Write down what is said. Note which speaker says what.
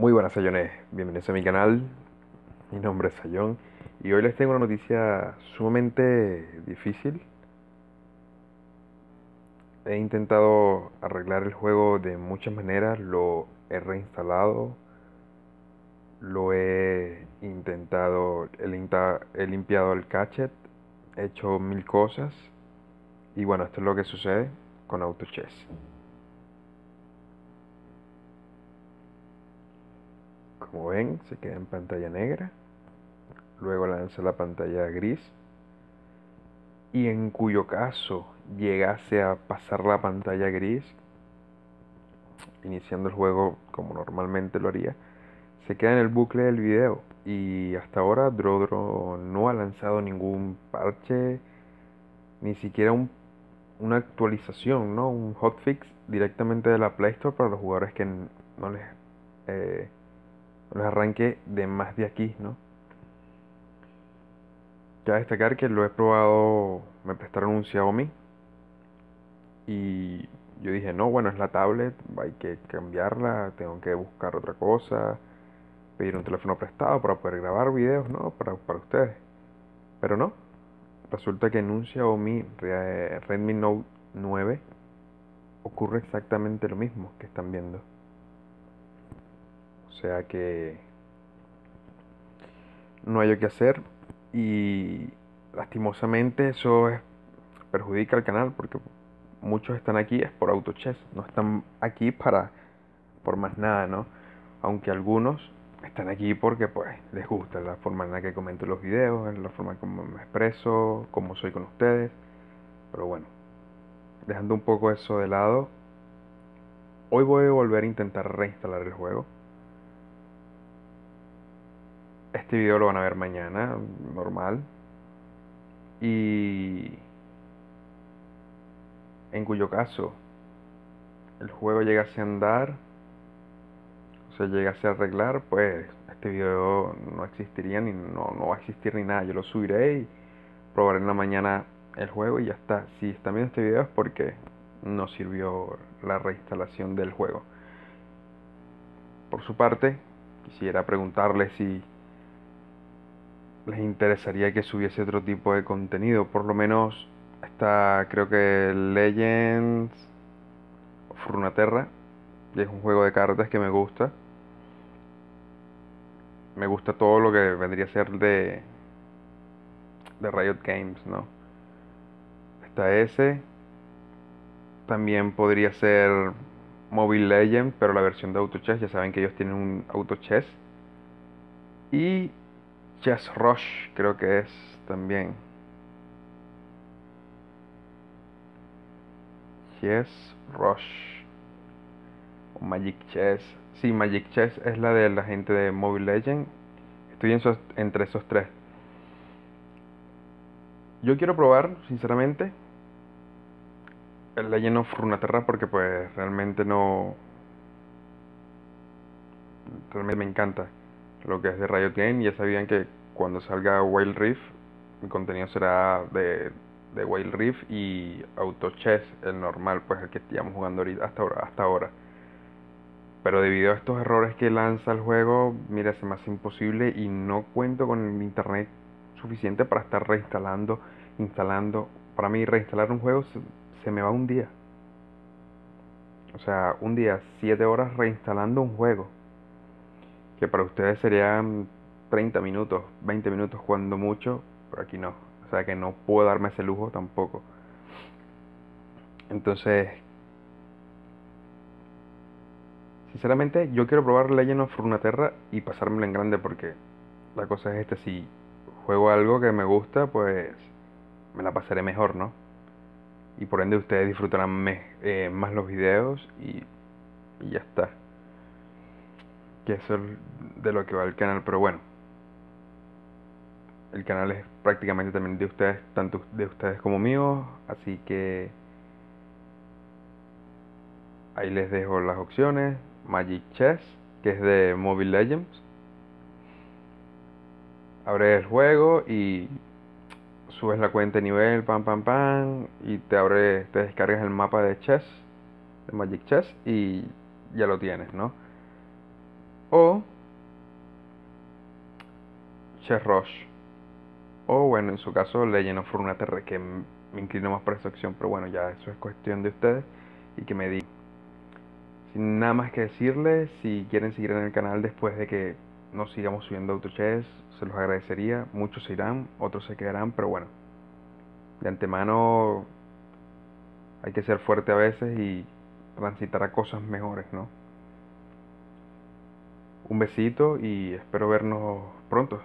Speaker 1: Muy buenas Sayones, bienvenidos a mi canal. Mi nombre es Sayón y hoy les tengo una noticia sumamente difícil. He intentado arreglar el juego de muchas maneras, lo he reinstalado, lo he intentado, he, limpiado el cachet, he hecho mil cosas y bueno, esto es lo que sucede con AutoChess. Como ven, se queda en pantalla negra. Luego lanza la pantalla gris. Y en cuyo caso llegase a pasar la pantalla gris, iniciando el juego como normalmente lo haría, se queda en el bucle del video. Y hasta ahora Drodro no ha lanzado ningún parche, ni siquiera una actualización, ¿no? un hotfix directamente de la Play Store para los jugadores que no les eh, los arranque de más de aquí, ¿no? Ya destacar que lo he probado, me prestaron un Xiaomi y yo dije, no, bueno, es la tablet, hay que cambiarla, tengo que buscar otra cosa, pedir un teléfono prestado para poder grabar videos, ¿no? Para, para ustedes. Pero no, resulta que en un Xiaomi Redmi Note 9 ocurre exactamente lo mismo que están viendo. Sea que no hay que hacer y lastimosamente eso perjudica al canal porque muchos están aquí es por AutoChess, no están aquí para por más nada, ¿no? Aunque algunos están aquí porque pues les gusta la forma en la que comento los videos, la forma como me expreso, cómo soy con ustedes. Pero bueno, dejando un poco eso de lado, hoy voy a volver a intentar reinstalar el juego. Este video lo van a ver mañana, normal. Y en cuyo caso el juego llegase a andar, o sea, llegase a arreglar, pues este video no existiría ni no, no va a existir ni nada. Yo lo subiré y probaré en la mañana el juego y ya está. Si están viendo este video es porque no sirvió la reinstalación del juego. Por su parte, quisiera preguntarle si les interesaría que subiese otro tipo de contenido. Por lo menos está, creo que Legends of Runeterra, que es un juego de cartas que me gusta. Me gusta todo lo que vendría a ser de, de Riot Games, ¿no? Está ese. También podría ser Mobile Legends, pero la versión de AutoChess. Ya saben que ellos tienen un AutoChess. Y Chess Rush, creo que es también. Chess Rush. O Magic Chess. Sí, Magic Chess es la de la gente de Mobile Legend. Estoy en entre esos tres. Yo quiero probar, sinceramente, el Legend of Runeterra porque pues realmente no... Realmente me encanta lo que es de Riot Game. Ya sabían que cuando salga Wild Rift, mi contenido será de, de Wild Rift y Auto Chess, el normal, pues el que estamos jugando ahorita, hasta ahora, hasta ahora. Pero debido a estos errores que lanza el juego, mira, se me hace imposible y no cuento con el internet suficiente para estar reinstalando, instalando. Para mí reinstalar un juego se, se me va un día. O sea, un día, 7 horas reinstalando un juego que para ustedes serían 30 minutos, 20 minutos jugando mucho, pero aquí no. O sea que no puedo darme ese lujo tampoco. Entonces, sinceramente, yo quiero probar Legend of Runeterra y pasármelo en grande porque la cosa es esta, si juego algo que me gusta, pues me la pasaré mejor, ¿no? Y por ende ustedes disfrutarán eh, más los videos y, y ya está que eso es de lo que va el canal, pero bueno. El canal es prácticamente también de ustedes, tanto de ustedes como mío, así que ahí les dejo las opciones. Magic Chess, que es de Mobile Legends. Abre el juego y subes la cuenta de nivel, pam pam pam, y te abre, te descargas el mapa de Chess, de Magic Chess, y ya lo tienes, ¿no? O Chess Rush. O bueno, en su caso Legend of Runeterra, que me inclino más por esa opción, pero bueno, ya eso es cuestión de ustedes y que me digan. Sin nada más que decirles, si quieren seguir en el canal después de que nos sigamos subiendo AutoChess, se los agradecería. Muchos se irán, otros se quedarán, pero bueno, de antemano hay que ser fuerte a veces y transitar a cosas mejores, ¿no? Un besito y espero vernos pronto.